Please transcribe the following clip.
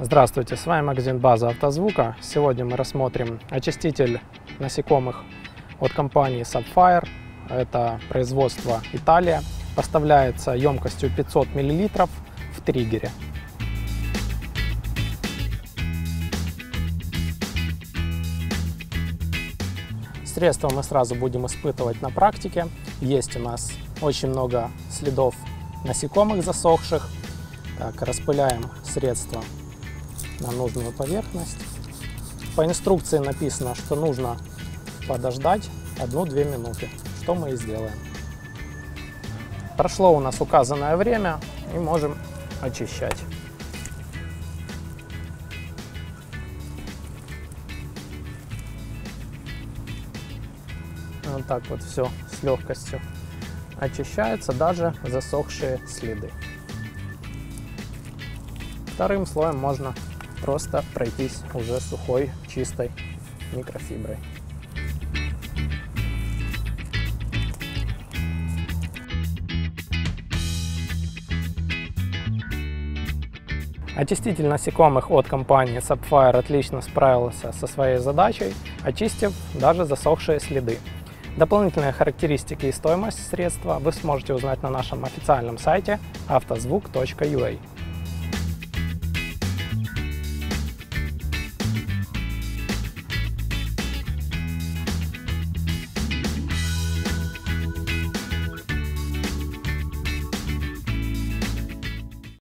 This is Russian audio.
Здравствуйте, с вами магазин База Автозвука. Сегодня мы рассмотрим очиститель насекомых от компании Subfire. Это производство Италия. Поставляется емкостью 500 мл в триггере. Средство мы сразу будем испытывать на практике. Есть у нас очень много следов насекомых засохших. Так, распыляем средство на нужную поверхность. По инструкции написано, что нужно подождать 1-2 минуты, что мы и сделаем. Прошло у нас указанное время и можем очищать. Вот так вот все с легкостью очищается, даже засохшие следы. Вторым слоем можно просто пройтись уже сухой, чистой микрофиброй. Очиститель насекомых от компании Subfire отлично справился со своей задачей, очистив даже засохшие следы. Дополнительные характеристики и стоимость средства вы сможете узнать на нашем официальном сайте автозвук.ua.